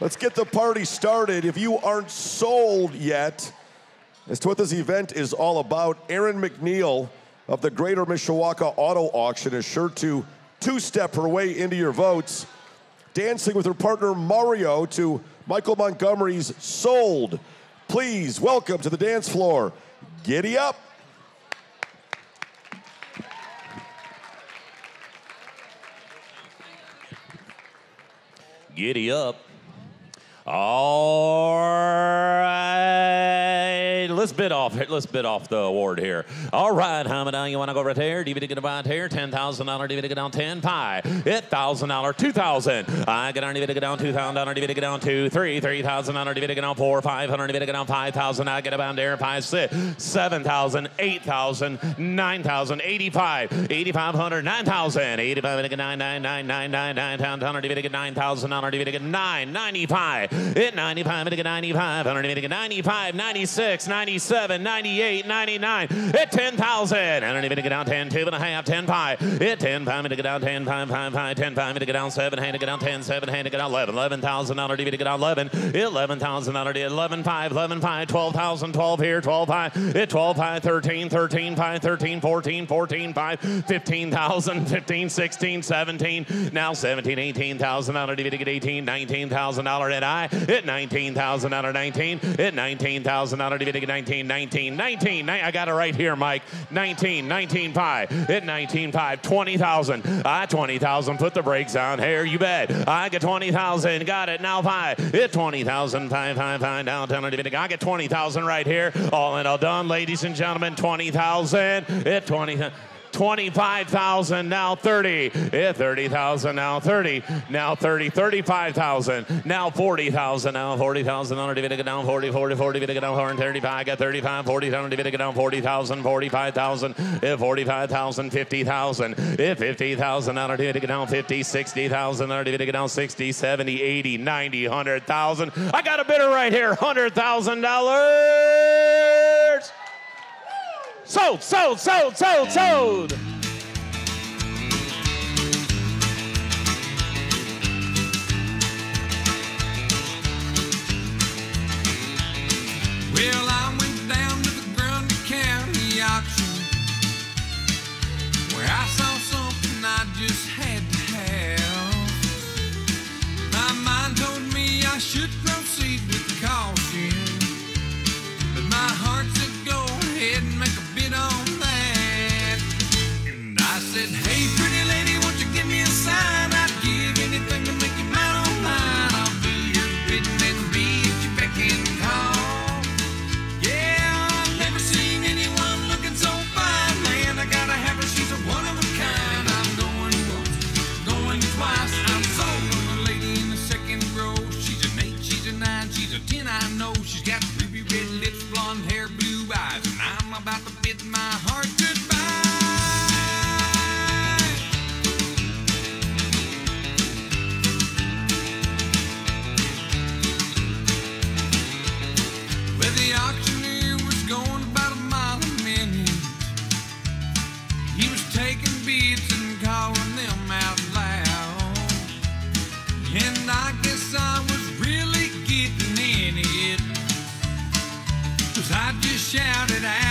Let's get the party started. If you aren't sold yet as to what this event is all about, Erin McNeil of the Greater Mishawaka Auto Auction is sure to two step her way into your votes, dancing with her partner Mario to Michael Montgomery's Sold. Please welcome to the dance floor, Giddy Up. Giddy up. All right, let's bid off. Let's bid off the award here. All right, how you want to go right here? DVD get about here. Ten thousand dollar DVD to get down ten pie. Eight thousand dollar two thousand. I get on DVD get down two thousand dollar DVD get down two three three thousand dollar DVD get down four five hundred DVD get down five thousand. I get about there five six seven thousand eight thousand nine thousand eighty five eighty five hundred nine thousand eighty five DVD get nine nine nine nine nine nine thousand hundred DVD get nine thousand dollar DVD get nine ninety five. It 95, it 95, 100, it 95, 96, 97, 98, 99, at 10,000. And it get down 10, 2 and a half, 10 pi. It 10 5, it get down 10, 5, 5, 5, 10 5, it get down 7, hand, it get down 10, 7, hand, it get down 11, 11,000 dollar DVD get down 11, 11,000 dollar 11 5, 11 5, 12,000, 12 here, 12 5, it 12 5, 13, 13 5, 13, 14, 14 5, 15,000, 15, 16, 17, now 17, 18,000 dollar DVD get 18, 19,000 dollar and I, at 19,000 out of 19. At 19,000 out of dividing 19, 19, 19. 19 I got it right here, Mike. 19, 19, 5. At 19, 5. 20,000. I 20,000. Put the brakes on. Here, you bet. I get 20,000. Got it. Now 5. At 20,000. 5, 5, 5. Downtown. I get 20,000 right here. All in all done, ladies and gentlemen. 20,000. At 20,000. 25,000, now 30. Yeah, 30,000, now 30. Now 30, 35,000. Now 40,000, now 40,000. On dividend down 40, 40, 40, dividend down 135. I got 35, 40,000, dividend down 40,000, 45,000. Yeah, 45,000, 50,000. Yeah, 50,000, on dividend down 50, 60,000. On dividend down 60, 70, 80, 90, 100,000. I got a bidder right here, $100,000. Sold, sold, sold, sold, sold. Well, I went down to the Grundy County auction where I saw something I just had to have. My mind told me I should proceed guess I was really getting in it. Cause I just shouted out.